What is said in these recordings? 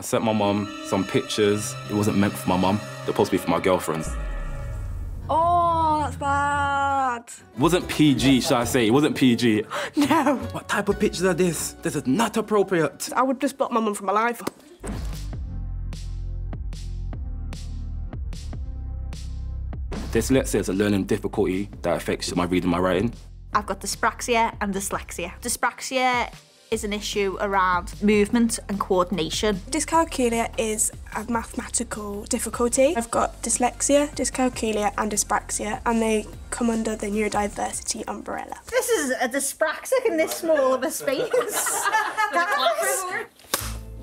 I sent my mum some pictures. It wasn't meant for my mum. They're supposed to be for my girlfriend. Oh, that's bad. It wasn't PG, should I say? It wasn't PG. No. What type of pictures are this? This is not appropriate. I would just block my mum from my life. Dyslexia is a learning difficulty that affects my reading and my writing. I've got dyspraxia and dyslexia. Dyspraxia is an issue around movement and coordination. Dyscalculia is a mathematical difficulty. I've got dyslexia, dyscalculia and dyspraxia and they come under the neurodiversity umbrella. This is a dyspraxic in this small of a space.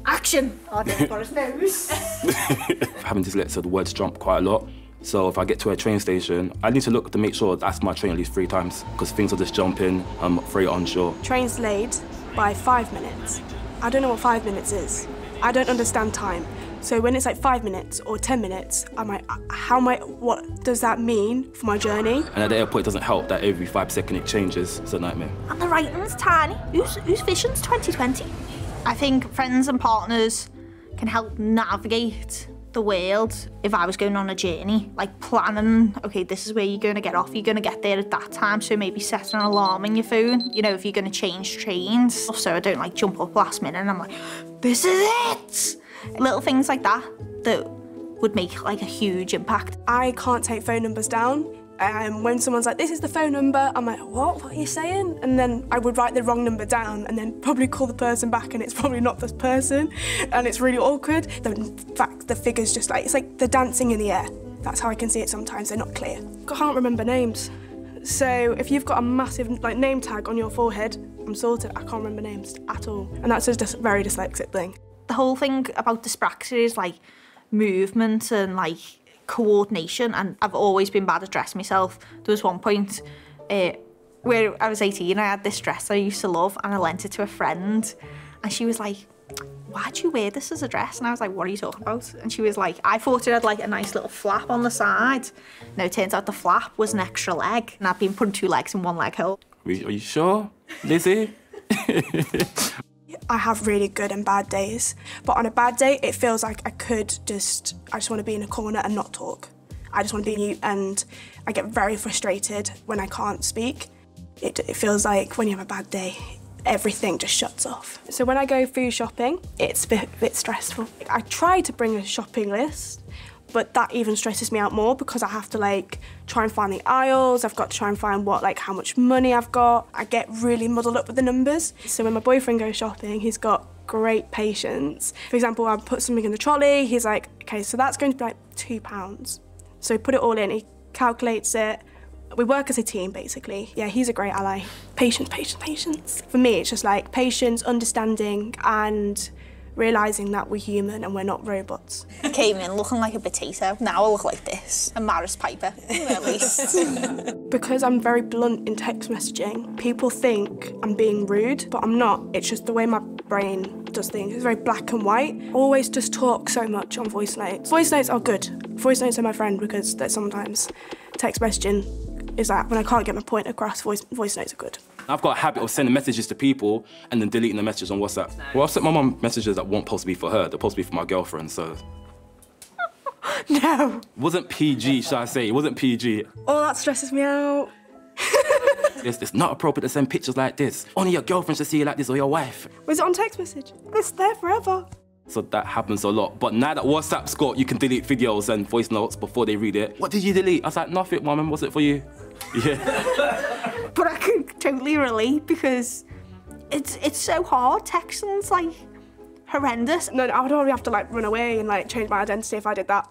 Action! Oh, Nick's got his nose. Having dyslexia, the words jump quite a lot. So if I get to a train station, I need to look to make sure that's my train at least three times because things are just jumping. I'm very unsure. Train's late by five minutes. I don't know what five minutes is. I don't understand time. So when it's like five minutes or 10 minutes, I'm like, how am I, what does that mean for my journey? And at the airport, it doesn't help that every five seconds it changes. It's a nightmare. and the writing's tiny. Who's, who's vision's 2020? I think friends and partners can help navigate the world if I was going on a journey, like planning, okay, this is where you're going to get off, you're going to get there at that time, so maybe set an alarm in your phone, you know, if you're going to change trains. So I don't like jump up last minute and I'm like, this is it! Little things like that that would make like a huge impact. I can't take phone numbers down. Um, when someone's like, this is the phone number, I'm like, what? What are you saying? And then I would write the wrong number down and then probably call the person back and it's probably not this person. And it's really awkward. The fact, the figure's just like, it's like the dancing in the air. That's how I can see it sometimes, they're not clear. I can't remember names. So if you've got a massive like name tag on your forehead, I'm sorted, I can't remember names at all. And that's just a very dyslexic thing. the whole thing about dyspraxia is like movement and like coordination and I've always been bad at dressing myself. There was one point uh, where I was 18 I had this dress I used to love and I lent it to a friend and she was like why'd you wear this as a dress? And I was like, what are you talking about? And she was like, I thought it had like a nice little flap on the side. No, it turns out the flap was an extra leg. And I've been putting two legs in one leg hole. Are you sure, Lizzie? I have really good and bad days, but on a bad day, it feels like I could just, I just want to be in a corner and not talk. I just want to be mute and I get very frustrated when I can't speak. It, it feels like when you have a bad day, everything just shuts off. So when I go food shopping, it's a bit, bit stressful. I try to bring a shopping list, but that even stresses me out more because I have to like try and find the aisles. I've got to try and find what like how much money I've got. I get really muddled up with the numbers. So when my boyfriend goes shopping, he's got great patience. For example, I put something in the trolley. He's like, okay, so that's going to be like two pounds. So he put it all in. He calculates it. We work as a team, basically. Yeah, he's a great ally. Patience, patience, patience. For me, it's just like patience, understanding, and realising that we're human and we're not robots. I came in looking like a potato. Now I look like this. A Maris Piper, at least. Because I'm very blunt in text messaging, people think I'm being rude, but I'm not. It's just the way my brain does things. It's very black and white. I always just talk so much on voice notes. Voice notes are good. Voice notes are my friend because there's sometimes text messaging is that when I can't get my point across, voice, voice notes are good. I've got a habit of sending messages to people and then deleting the messages on WhatsApp. Well, I've sent my mum messages that weren't supposed to be for her. They're supposed to be for my girlfriend, so... No. It wasn't PG, should I say? It wasn't PG. Oh, that stresses me out. It's, it's not appropriate to send pictures like this. Only your girlfriend should see you like this or your wife. Was it on text message? It's there forever. So that happens a lot. But now that WhatsApp's got, you can delete videos and voice notes before they read it. What did you delete? I was like, nothing, mum. Was it for you? Yeah. but I can totally relate because it's it's so hard. Texting's like horrendous. No, I would already have to like run away and like change my identity if I did that.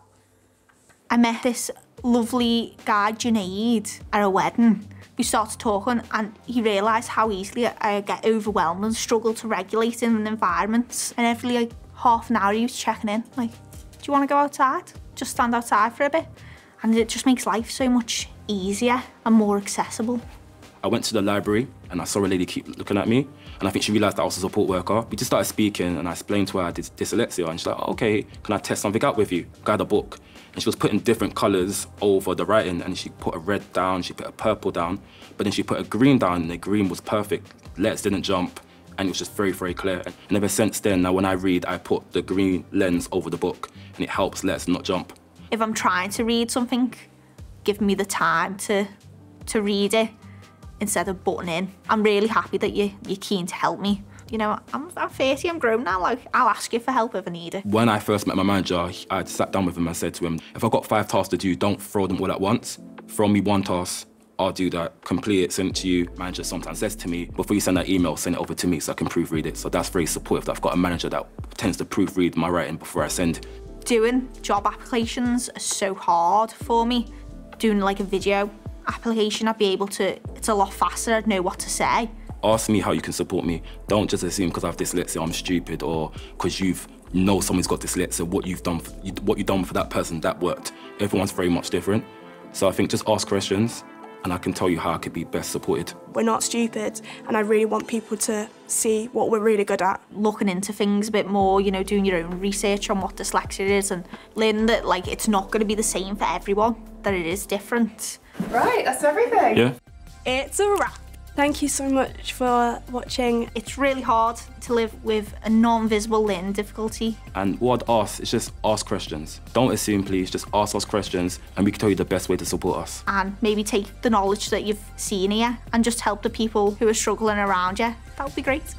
I met this lovely guy, Junaid, at a wedding. We started talking and he realised how easily I get overwhelmed and struggle to regulate in an environment. And every like half an hour he was checking in, like, do you want to go outside? Just stand outside for a bit. And it just makes life so much easier and more accessible. I went to the library and I saw a lady keep looking at me. And I think she realised that I was a support worker. We just started speaking and I explained to her I did dyslexia. And she's like, okay, can I test something out with you? Had a book. And she was putting different colours over the writing. And she put a red down, she put a purple down. But then she put a green down and the green was perfect. Letters didn't jump and it was just very, very clear. And ever since then, now when I read, I put the green lens over the book, and it helps let's not jump. If I'm trying to read something, give me the time to to read it instead of butting in. I'm really happy that you you're keen to help me. You know, I'm, I'm 30, I'm grown now. Like, I'll ask you for help if I need it. When I first met my manager, I sat down with him and said to him, if I've got five tasks to do, don't throw them all at once. Throw me one task, I'll do that, complete it, send it to you. Manager sometimes says to me, before you send that email, send it over to me so I can proofread it. So that's very supportive. I've got a manager that tends to proofread my writing before I send. Doing job applications are so hard for me. Doing like a video application, I'd be able to, it's a lot faster, I'd know what to say. Ask me how you can support me. Don't just assume because I have dyslexia I'm stupid or because you've know someone's got dyslexia, what you've done, for, what you've done for that person, that worked. Everyone's very much different. So I think just ask questions and I can tell you how I could be best supported. We're not stupid, and I really want people to see what we're really good at. Looking into things a bit more, you know, doing your own research on what dyslexia is and learning that like it's not going to be the same for everyone, that it is different. Right, that's everything. Yeah? It's a wrap. Thank you so much for watching. It's really hard to live with a non-visible learning difficulty. And what I'd ask is just ask questions. Don't assume, please. Just ask us questions, and we can tell you the best way to support us. And maybe take the knowledge that you've seen here and just help the people who are struggling around you. That would be great.